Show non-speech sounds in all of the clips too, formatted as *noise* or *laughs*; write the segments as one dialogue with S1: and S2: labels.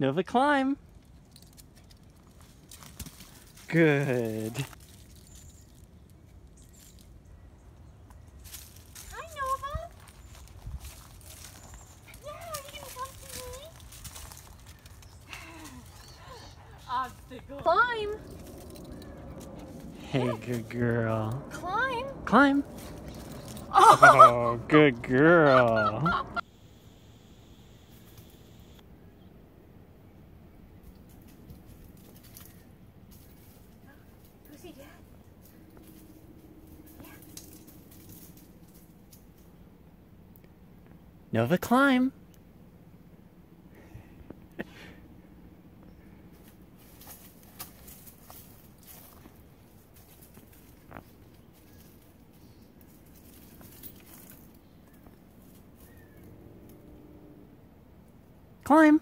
S1: Nova, climb. Good.
S2: Hi, Nova. Yeah, are you can come to me. Obstacle. Climb.
S1: Hey, good girl.
S2: Climb.
S1: Climb. Oh, good girl. *laughs* Nova, climb. Climb.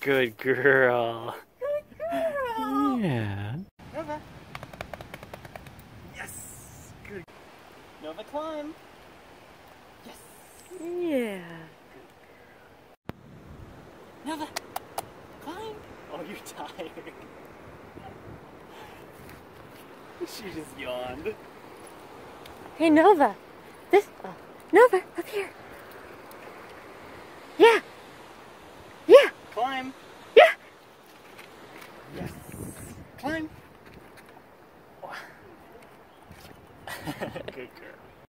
S1: Good girl.
S2: Good girl.
S1: Yeah. Nova. Yes. Good. Nova, climb. Yes.
S2: Yeah.
S1: Nova, climb. Oh, you're tired. *laughs* she just yawned.
S2: Hey, Nova. This. Oh, Nova, up here. Yeah. Yeah.
S1: Climb.
S2: Yeah.
S1: Yes. Climb. *laughs* Good girl.